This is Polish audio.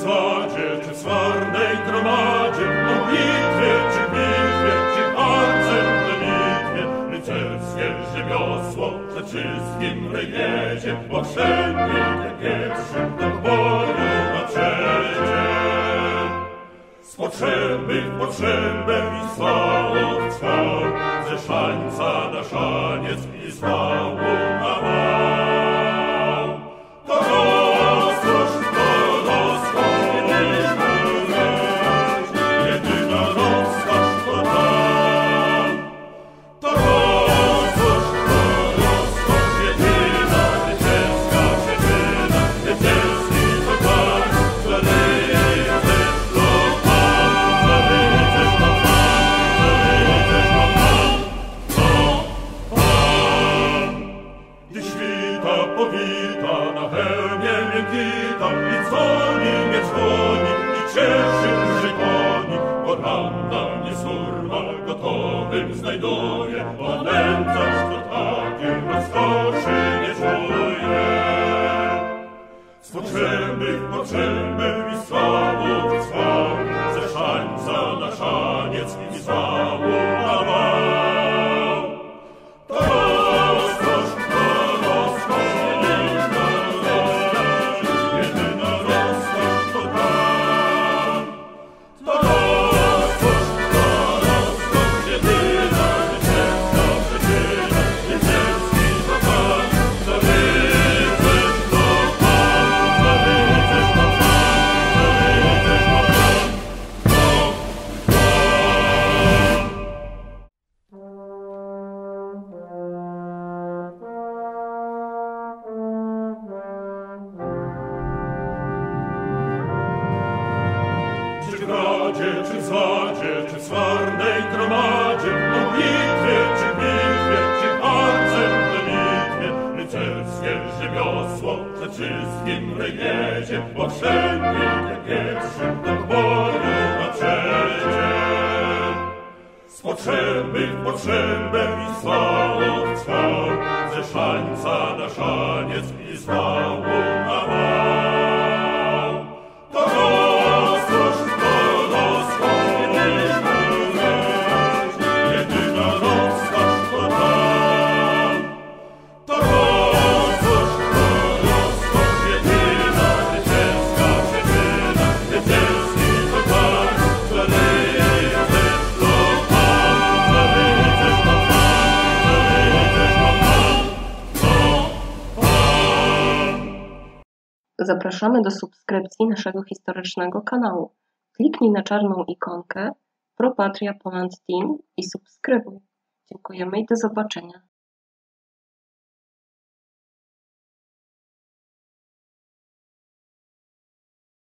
zadzie, czy w swarnej gromadzie, o bitwie, czy w bitwie, czy w arcem do bitwie, rycerskie rzemiosło, przed wszystkim rejecie, bo wszędzie ten pierwszy do boju na trzecie. Z potrzeby w potrzebę i słało w czar, ze szańca na szaniec i słało miękita i dzwoni, nie dzwoni i cieszy uszy koni, bo ranna mnie surwa gotowym znajduje, nędzarz to takim rozkoszy nie czuje. Z potrzeby w potrzebę czy w swarnej gromadzie, o bitwie, czy bitwie, czy w arcem w bitwie, rycerskie rzemiosło ze wszystkim rejedzie, potrzebny nie pierwszy do boju na przejdzie. Z potrzeby w potrzebę i ze szańca na szaniec i z Zapraszamy do subskrypcji naszego historycznego kanału. Kliknij na czarną ikonkę Pro Patria Poland Team i subskrybuj. Dziękujemy i do zobaczenia.